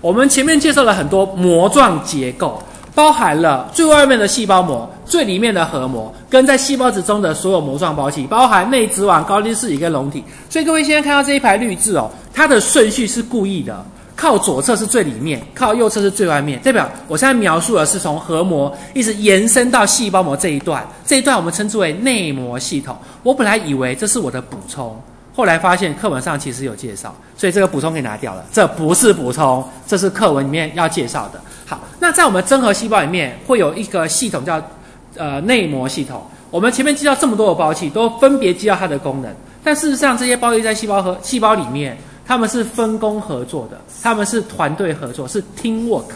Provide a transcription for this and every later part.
我们前面介绍了很多膜状结构，包含了最外面的细胞膜、最里面的核膜，跟在细胞质中的所有膜状包器，包含内质网、高低质体跟溶体。所以各位现在看到这一排绿字哦，它的顺序是故意的。靠左侧是最里面，靠右侧是最外面，代表我现在描述的是从核膜一直延伸到细胞膜这一段，这一段我们称之为内膜系统。我本来以为这是我的补充，后来发现课文上其实有介绍，所以这个补充给拿掉了。这不是补充，这是课文里面要介绍的。好，那在我们真核细胞里面会有一个系统叫呃内膜系统。我们前面介绍这么多的包器，都分别介绍它的功能，但事实上这些包器在细胞和细胞里面。他们是分工合作的，他们是团队合作，是 team work。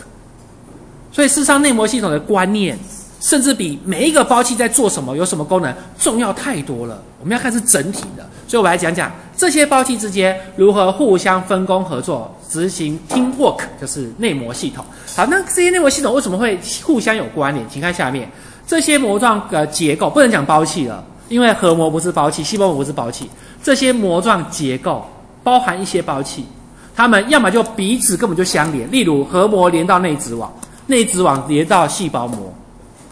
所以，事实上，内膜系统的观念，甚至比每一个包器在做什么、有什么功能重要太多了。我们要看是整体的，所以我来讲讲这些包器之间如何互相分工合作，执行 team work，就是内膜系统。好，那这些内膜系统为什么会互相有关联？请看下面这些膜状的结构，不能讲包器了，因为核膜不是包器，细胞膜不是包器，这些膜状结构。包含一些包器，它们要么就彼此根本就相连，例如核膜连到内质网，内质网连到细胞膜，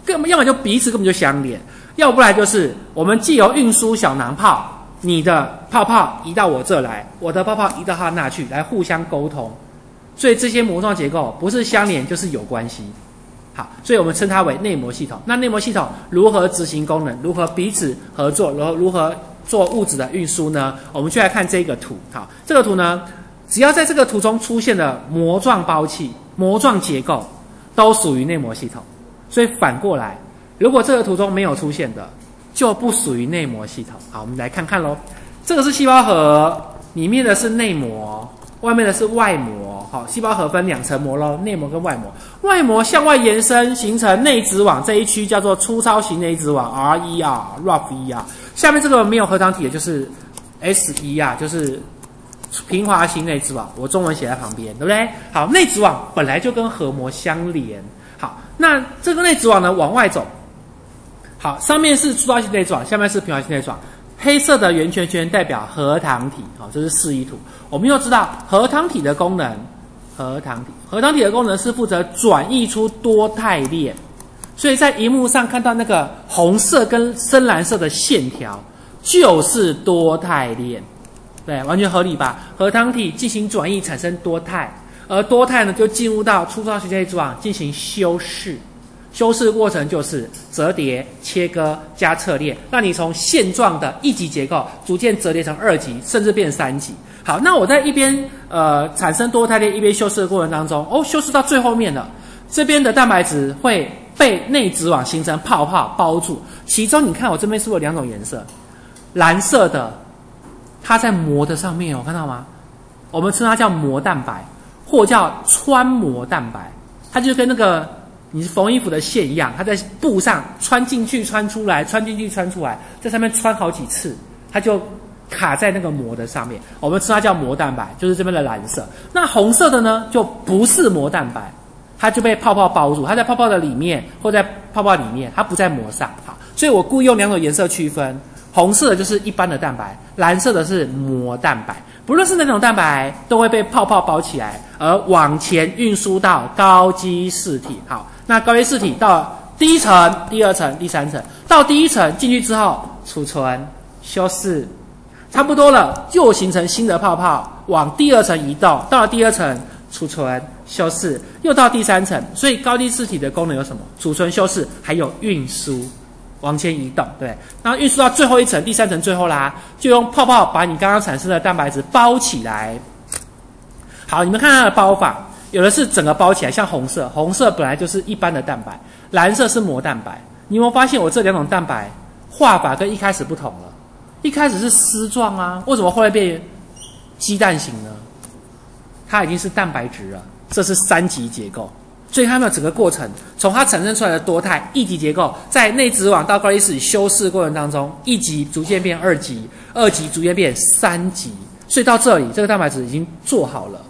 根本要么就彼此根本就相连，要不然就是我们既有运输小囊泡，你的泡泡移到我这来，我的泡泡移到他那去，来互相沟通，所以这些膜状结构不是相连就是有关系。好，所以我们称它为内膜系统。那内膜系统如何执行功能？如何彼此合作？然后如何？做物质的运输呢，我们就来看这个图。好，这个图呢，只要在这个图中出现的膜状包器、膜状结构，都属于内膜系统。所以反过来，如果这个图中没有出现的，就不属于内膜系统。好，我们来看看喽。这个是细胞核，里面的是内膜，外面的是外膜。好，细胞核分两层膜喽，内膜跟外膜。外膜向外延伸，形成内质网这一区，叫做粗糙型内质网 （RER，Rough ER）。下面这个没有核糖体的就是 S 一啊，就是平滑型内质网，我中文写在旁边，对不对？好，内质网本来就跟核膜相连。好，那这个内质网呢往外走，好，上面是粗糙型内质网，下面是平滑型内质网。黑色的圆圈圈代表核糖体，好，这是示意图。我们又知道核糖体的功能，核糖体，核糖体的功能是负责转译出多肽链。所以在荧幕上看到那个红色跟深蓝色的线条，就是多肽链，对，完全合理吧？核糖体进行转移产生多肽，而多肽呢就进入到粗糙型内质网进行修饰，修饰过程就是折叠、切割加侧链，让你从现状的一级结构逐渐折叠成二级，甚至变三级。好，那我在一边呃产生多肽链，一边修饰的过程当中，哦，修饰到最后面了，这边的蛋白质会。被内质网形成泡泡包住，其中你看我这边是不是有两种颜色？蓝色的，它在膜的上面，有看到吗？我们称它叫膜蛋白，或叫穿膜蛋白。它就跟那个你是缝衣服的线一样，它在布上穿进去、穿出来、穿进去、穿出来，在上面穿好几次，它就卡在那个膜的上面。我们称它叫膜蛋白，就是这边的蓝色。那红色的呢，就不是膜蛋白。它就被泡泡包住，它在泡泡的里面或在泡泡里面，它不在膜上。好，所以我故意用两种颜色区分，红色的就是一般的蛋白，蓝色的是膜蛋白。不论是哪种蛋白，都会被泡泡包起来，而往前运输到高基视体。好，那高基视体到第一层、第二层、第三层，到第一层进去之后，储存、修饰，差不多了，又形成新的泡泡，往第二层移动，到了第二层。储存、修饰，又到第三层，所以高低次体的功能有什么？储存、修饰，还有运输，往前移动，对。然后运输到最后一层，第三层最后啦，就用泡泡把你刚刚产生的蛋白质包起来。好，你们看它的包法，有的是整个包起来，像红色，红色本来就是一般的蛋白，蓝色是膜蛋白。你有没有发现我这两种蛋白画法跟一开始不同了？一开始是丝状啊，为什么后来变鸡蛋形呢？它已经是蛋白质了，这是三级结构，所以看到整个过程，从它产生出来的多肽一级结构，在内质网到高离子修饰过程当中，一级逐渐变二级，二级逐渐变三级，所以到这里这个蛋白质已经做好了，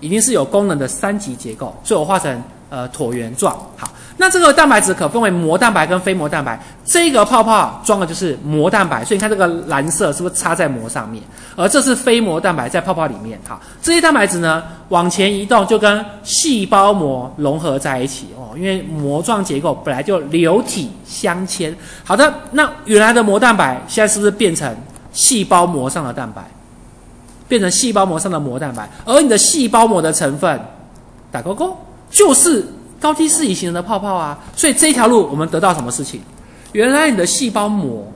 已经是有功能的三级结构，所以我画成呃椭圆状。好，那这个蛋白质可分为膜蛋白跟非膜蛋白。这个泡泡装的就是膜蛋白，所以你看这个蓝色是不是插在膜上面？而这是非膜蛋白在泡泡里面。好，这些蛋白质呢往前移动就跟细胞膜融合在一起哦，因为膜状结构本来就流体相牵。好的，那原来的膜蛋白现在是不是变成细胞膜上的蛋白？变成细胞膜上的膜蛋白，而你的细胞膜的成分打勾勾就是。高基质体形成的泡泡啊，所以这一条路我们得到什么事情？原来你的细胞膜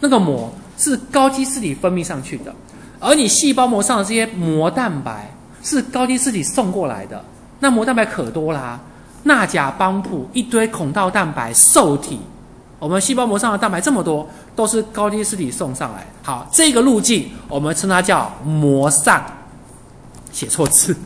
那个膜是高基质体分泌上去的，而你细胞膜上的这些膜蛋白是高基质体送过来的。那膜蛋白可多啦，钠钾帮浦一堆孔道蛋白受体，我们细胞膜上的蛋白这么多，都是高基质体送上来。好，这个路径我们称它叫膜上，写错字，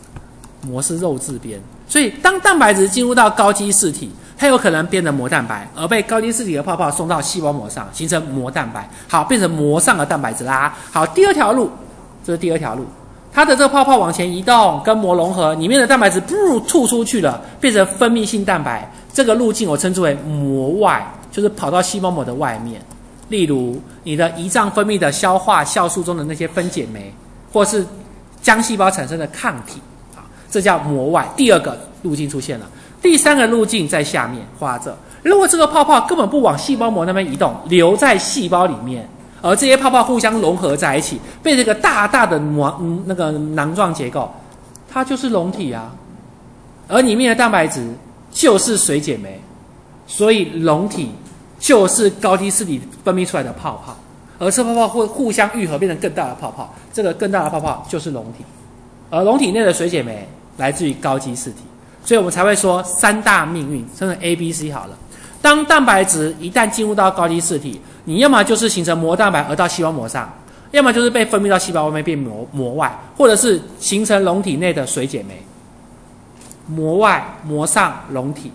膜是肉字边。所以，当蛋白质进入到高基质体，它有可能变成膜蛋白，而被高基质体的泡泡送到细胞膜上，形成膜蛋白，好，变成膜上的蛋白质啦。好，第二条路，这是第二条路，它的这个泡泡往前移动，跟膜融合，里面的蛋白质不吐出去了，变成分泌性蛋白。这个路径我称之为膜外，就是跑到细胞膜的外面。例如，你的胰脏分泌的消化酵素中的那些分解酶，或是浆细胞产生的抗体。啊这叫膜外，第二个路径出现了。第三个路径在下面画着。如果这个泡泡根本不往细胞膜那边移动，留在细胞里面，而这些泡泡互相融合在一起，被这个大大的膜嗯那个囊状结构，它就是溶体啊。而里面的蛋白质就是水解酶，所以溶体就是高基质体分泌出来的泡泡，而这泡泡会互相愈合变成更大的泡泡，这个更大的泡泡就是溶体，而溶体内的水解酶。来自于高基质体，所以我们才会说三大命运，称为 A、B、C 好了。当蛋白质一旦进入到高基质体，你要么就是形成膜蛋白而到细胞膜上，要么就是被分泌到细胞外面变膜膜外，或者是形成溶体内的水解酶。膜外、膜上、溶体，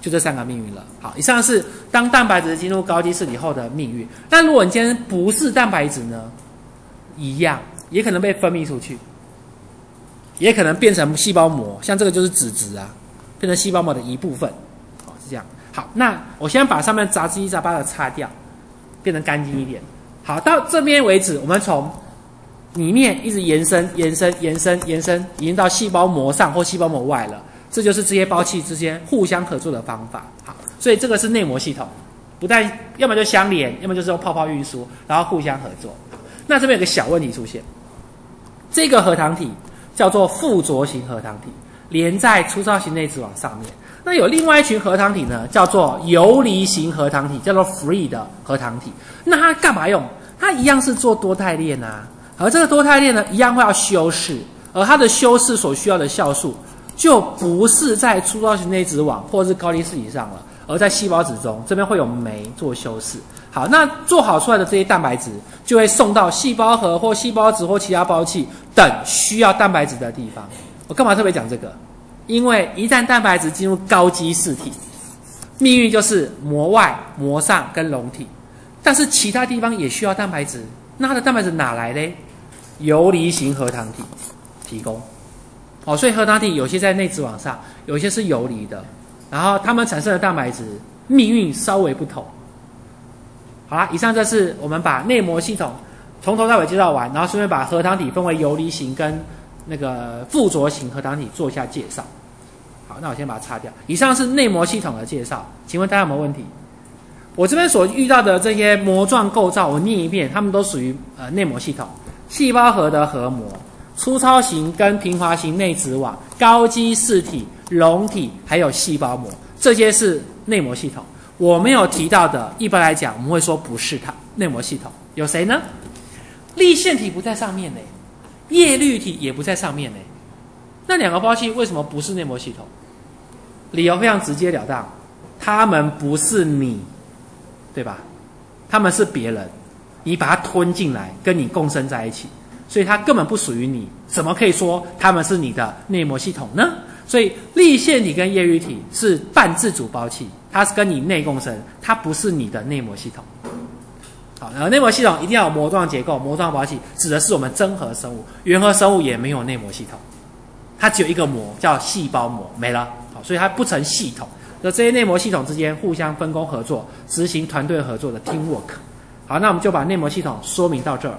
就这三个命运了。好，以上是当蛋白质进入高基质体后的命运。那如果你今天不是蛋白质呢？一样，也可能被分泌出去。也可能变成细胞膜，像这个就是脂质啊，变成细胞膜的一部分，哦，是这样。好，那我先把上面杂七杂八的擦掉，变成干净一点。好，到这边为止，我们从里面一直延伸、延伸、延伸、延伸，已经到细胞膜上或细胞膜外了。这就是这些胞器之间互相合作的方法。好，所以这个是内膜系统，不但要么就相连，要么就是用泡泡运输，然后互相合作。那这边有个小问题出现，这个核糖体。叫做附着型核糖体，连在粗糙型内质网上面。那有另外一群核糖体呢，叫做游离型核糖体，叫做 free 的核糖体。那它干嘛用？它一样是做多肽链啊。而这个多肽链呢，一样会要修饰，而它的修饰所需要的酵素，就不是在粗糙型内质网或者是高离子以上了，而在细胞质中，这边会有酶做修饰。好，那做好出来的这些蛋白质就会送到细胞核或细胞质或其他胞器等需要蛋白质的地方。我干嘛特别讲这个？因为一旦蛋白质进入高基质体，命运就是膜外、膜上跟溶体。但是其他地方也需要蛋白质，那它的蛋白质哪来嘞？游离型核糖体提供。哦，所以核糖体有些在内质网上，有些是游离的，然后它们产生的蛋白质命运稍微不同。好啦，以上这是我们把内膜系统从头到尾介绍完，然后顺便把核糖体分为游离型跟那个附着型核糖体做一下介绍。好，那我先把它擦掉。以上是内膜系统的介绍，请问大家有没有问题？我这边所遇到的这些膜状构造，我念一遍，它们都属于呃内膜系统：细胞核的核膜、粗糙型跟平滑型内质网、高基质体、溶体，还有细胞膜，这些是内膜系统。我没有提到的，一般来讲，我们会说不是它内膜系统有谁呢？立腺体不在上面呢，叶绿体也不在上面呢。那两个胞器为什么不是内膜系统？理由非常直截了当，他们不是你，对吧？他们是别人，你把它吞进来，跟你共生在一起，所以它根本不属于你，怎么可以说他们是你的内膜系统呢？所以立腺体跟叶绿体是半自主胞器。它是跟你内共生，它不是你的内膜系统。好，然后内膜系统一定要有膜状结构，膜状胞器指的是我们真核生物，原核生物也没有内膜系统，它只有一个膜叫细胞膜，没了。好，所以它不成系统。那这些内膜系统之间互相分工合作，执行团队合作的 teamwork。好，那我们就把内膜系统说明到这儿。